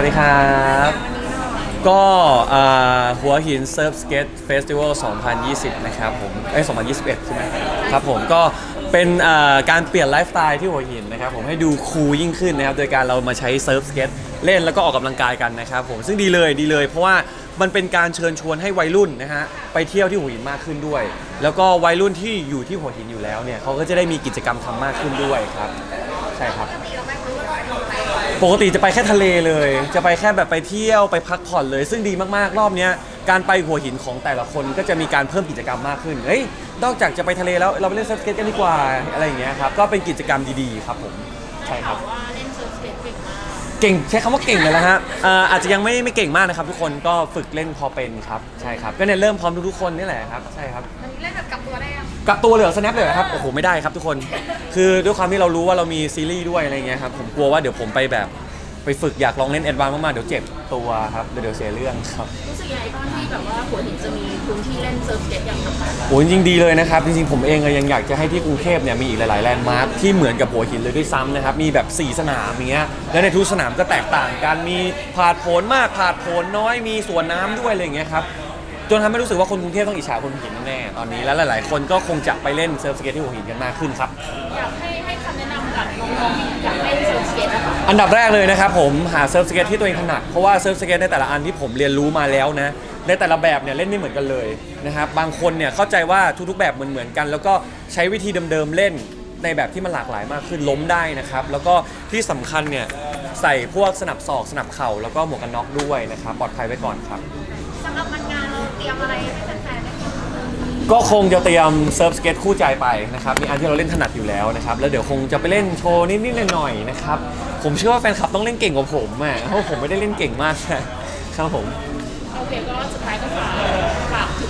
วัสดีครับ ก็อ่าหัวหินเซิร์ฟสเก็ต festival 2020 นะครับผมเอ้ย2021 ใช่ไหมครับผมก็เป็นอ่าการเปลี่ยนไลฟ์สไตล์ที่หัวหินนะครับผมให้ดู cool ยิ่งขึ้นนะครับ โดยการเรามาใช้เซิร์ฟสเก็ตเล่นแล้วก็ออกกำลังกายกันนะครับผมซึ่งดีเลยดีเลย เพราะว่ามันเป็นการเชิญชวนให้วัยรุ่นนะฮะไปเที่ยวที่หัวหินมากขึ้นด้วย แล้วก็วัยรุ่นที่อยู่ที่หัวหินอยู่แล้วเนี่ยเขาก็จะได้มีกิจกรรมทำมากขึ้นด้วยครับใช่ครับ ปกติจะไปแค่ทะเลเลย จะไปแค่แบบไปเที่ยวไปพักผ่อนเลย ซึ่งดีมากๆรอบเนี้ยการไปหัวหินของแต่ละคนก็จะมีการเพิ่มกิจกรรมมากขึ้นเฮ้ยนอกจากจะไปทะเลแล้วเราไปเล่นเซิร์ฟสเก็ตกันดีกว่าอะไรอย่างเงี้ยครับก็เป็นกิจกรรมดีๆครับผมใช่ครับ ว่าเล่นเซิร์ฟสเก็ตเก่งมากเก่งใช้คำว่าเก่งเลยนะฮะเอ่ออาจจะยังไม่ไม่เก่งมากนะครับ ทุกคนก็ฝึกเล่นพอเป็นครับใช่ครับก็เนี่ยเริ่มพร้อมทุกๆคนนี่แหละครับใช่ครับมันเล่นแบบกลับตัวได้ ยังกลับตัวเหลือ snap เลยเหรอครับโอ้โหไม่ได้ครับทุกคน คือด้วยความที่เรารู้ว่าเรามีซีรีส์ด้วยอะไรเงี้ยครับผมกลัวว่าเดี๋ยวผมไปแบบไปฝึกอยากลองเล่น advance มากๆเดี๋ยวเจ็บตัวครับเดี๋ยวเดี๋ยวเสียเรื่องครับ รู้สึกยังไงบ้างที่แบบว่าหัวหินจะมีพื้นที่เล่นเซิร์ฟสเก็ตอย่างต่างๆโอ้จริงๆดีเลยนะครับจริงๆผมเองอะยังอยากจะให้ที่กรุงเทพเนี่ยมีอีกหลายๆแลนด์มาร์คที่เหมือนกับหัวหินเลยด้วยซ้ำนะครับมีแบบ 4 สนามอย่างเงี้ยแล้วในทุกสนามก็แตกต่างกันมีผาดโผนมากผาดโผนน้อยมีสวนน้ำด้วยอะไรอย่างเงี้ยครับ จนทำให้รู้สึกว่าคนกรุงเทพต้องอิจฉาคนหัวหินแน่ๆตอนนี้แล้วหลาย ๆ คนก็คงจะไปเล่นเซิร์ฟสเก็ตที่หัวหินกันมากขึ้นครับ อยากให้ให้คำแนะนำกับน้องๆที่อยากเล่นเซิร์ฟสเก็ตนะคะอันดับแรกเลยนะครับผมหาเซิร์ฟสเก็ตที่ตัวเองถนัดเพราะว่าเซิร์ฟสเก็ตในแต่ละอันที่ผมเรียนรู้มาแล้วนะในแต่ละแบบเนี่ยเล่นไม่เหมือนกันเลยนะครับบางคนเนี่ยเข้าใจว่าทุกๆแบบเหมือนๆกัน แล้วก็ใช้วิธีเดิมๆเล่นในแบบที่มันหลากหลายมากขึ้นล้มได้นะครับแล้วก็ที่สำคัญเนี่ยใส่พวกสนับศอกสนับเข่าแล้วก็หมวกกันน็อกด้วยนะครับปลอดภัยไว้ก่อนครับ เตรียมอะไรให้แฟนๆได้บ้างก็คงจะเตรียมเซิร์ฟสเก็ตคู่ใจไปนะครับ มีอันที่เราเล่นถนัดอยู่แล้วนะครับ แล้วเดี๋ยวคงจะไปเล่นโชว์นิดๆหน่อยๆนะครับ ผมเชื่อว่าแฟนคลับต้องเล่นเก่งกว่าผมอะเพราะผมไม่ได้เล่นเก่งมากนะครับผม โอเคก็สุดท้ายก็ฝากฝา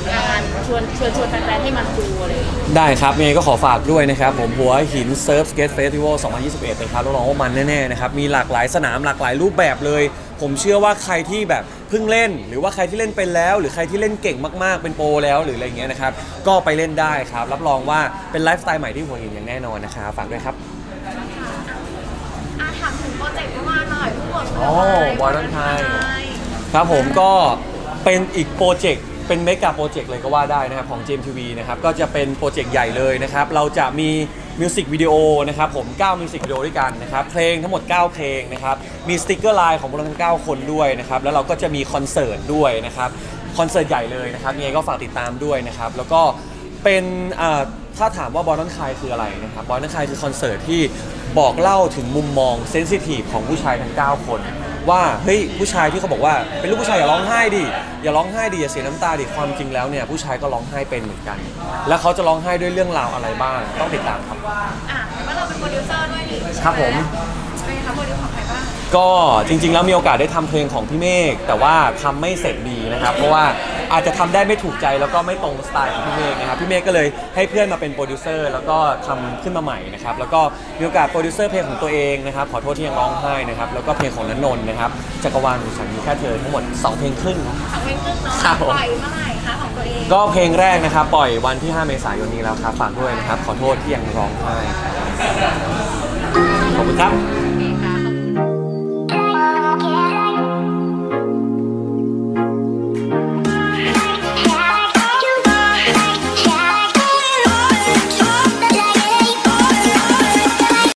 กถึงงานชวนชวนชวนแฟนๆให้มาดูอะไรอย่างเงี้ย ได้ครับยังไงก็ขอฝากด้วยนะครับ ผมหัวหิน Surf Skate Festival 2021 นะครับรับรองว่ามันแน่ๆนะครับ มีหลากหลายสนามหลากหลายรูปแบบเลย ผมเชื่อว่าใครที่แบบเพิ่งเล่น หรือว่าใครที่เล่นเป็นแล้ว หรือใครที่เล่นเก่งมากๆเป็นโปรแล้วหรืออะไรเงี้ยนะครับ ก็ไปเล่นได้ครับ รับรองว่าเป็นไลฟ์สไตล์ใหม่ที่หัวหินอย่างแน่นอนนะครับฝากด้วยครับอะถามถึงโปรเจกต์เข้ามาหน่อยผู้บทอ๋อ Modern Thai ครับผมก็เป็นอีกโปรเจกต์ เป็นเมกะโปรเจกต์เลยก็ว่าได้นะครับของ GMMTV นะครับก็จะเป็นโปรเจกต์ใหญ่เลยนะครับเราจะมีมิวสิกวิดีโอนะครับผม9มิวสิกวิดีโอด้วยกันนะครับเพลงทั้งหมด 9 เพลงนะครับมีสติกเกอร์ไลน์ของพวกเราทั้ง 9 คนด้วยนะครับแล้วเราก็จะมีคอนเสิร์ตด้วยนะครับคอนเสิร์ตใหญ่เลยนะครับยังไงก็ฝากติดตามด้วยนะครับแล้วก็เป็นอ่าถ้าถามว่า Boys Don't Cry คืออะไรนะครับ Boys Don't Cry คือคอนเสิร์ตที่บอกเล่าถึงมุมมอง sensitive ของผู้ชายทั้ง 9 คน ว่าเฮ้ยผู้ชายที่เขาบอกว่าเป็นลูกผู้ชายอย่าร้องไห้ดิอย่าร้องไห้ดิอย่าเสียน้ำตาดิความจริงแล้วเนี่ยผู้ชายก็ร้องไห้เป็นเหมือนกัน แล้วเขาจะร้องไห้ด้วยเรื่องราวอะไรบ้างต้องติดตามครับอะแต่ว่าเราเป็นโปรดิวเซอร์ด้วยนี่ครับผมเป็นไงคะ produce ของใครบ้างก็จริงๆแล้วมีโอกาสได้ทำเพลงของพี่เมฆแต่ว่าทำไม่เสร็จดีนะครับ เพราะว่า อาจจะทำได้ไม่ถูกใจแล้วก็ไม่ตรงสไตล์ของพี่เมฆนะครับพี่เมฆก็เลยให้เพื่อนมาเป็นโปรดิวเซอร์แล้วก็ทำขึ้นมาใหม่นะครับแล้วก็มีโอกาสโปรดิวเซอร์เพลงของตัวเองนะครับขอโทษที่ยังร้องไห้นะครับแล้วก็เพลงของนันนนท์นะครับจักรวาลของฉันมีแค่เธอทั้งหมด2เพลงครึ่ง สองเพลงครึ่งเนาะครับผม ปล่อยเมื่อไหร่คะของตัวเองก็เพลงแรกนะครับปล่อยวันที่ 5 เมษายนนี้แล้วครับฝากด้วยนะครับ ขอโทษที่ยังร้องไห้ขอบคุณครับ